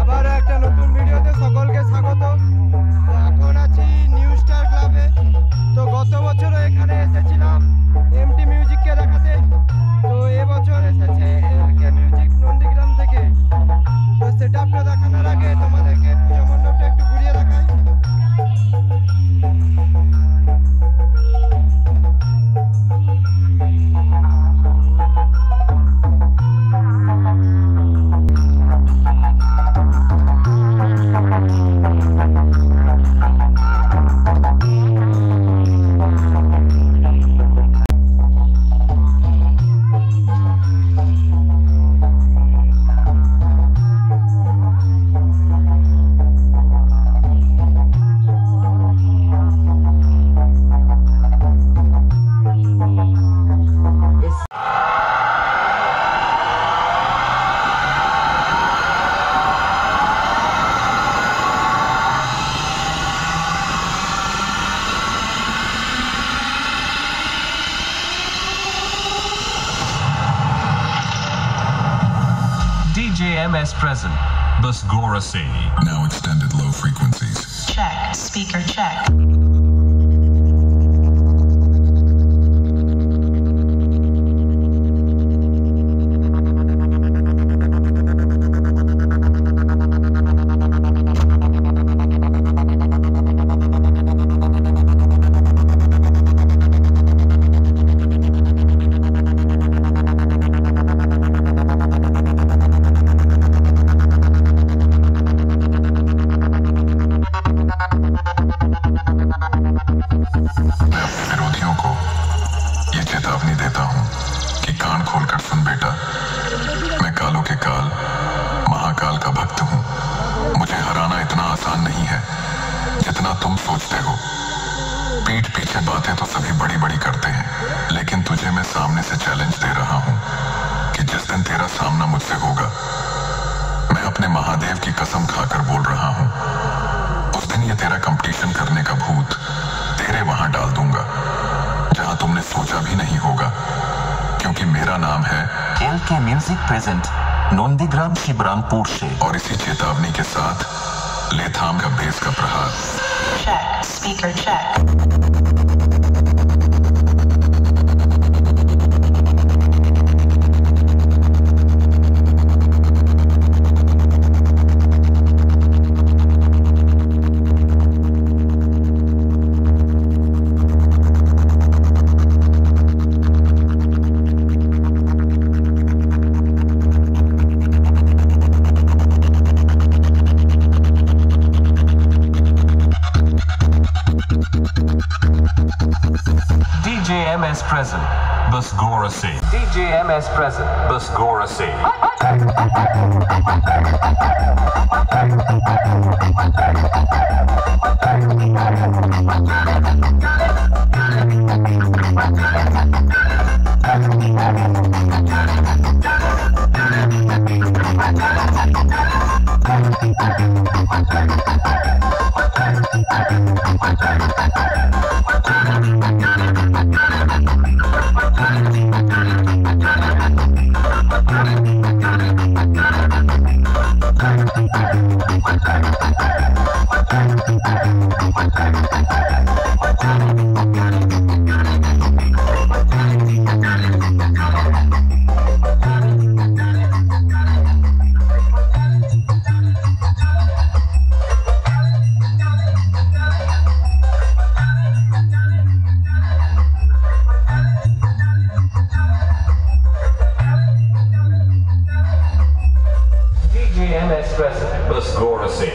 আবার একটা নতুন ভিডিওতে সকলকে স্বাগত MS present. Bus Gora C. Now extended low frequencies. Check. Speaker check. जितना तुम सोचते हो। पीठ पीछे बातें तो सभी बड़ी बड़ी करते हैं, लेकिन तुझे मैं सामने से चैलेंज दे रहा हूँ कि जिस दिन तेरा सामना मुझसे होगा, मैं अपने महादेव की कसम खाकर बोल रहा हूँ। तेरा कंपटीशन करने का भूत तेरे वहाँ डाल दूँगा जहाँ तुमने सोचा भी नहीं होगा क्योंकि मेरा नाम है एल के म्यूज़िक प्रेजेंट नंदीग्राम शिवरामपुर से और इसी चेतावनी के साथ लेथाम का बेस का प्रहार check, speaker check. MS present. Bus Gora C. DJ MS present. Bus Gora C. Bus Gora C.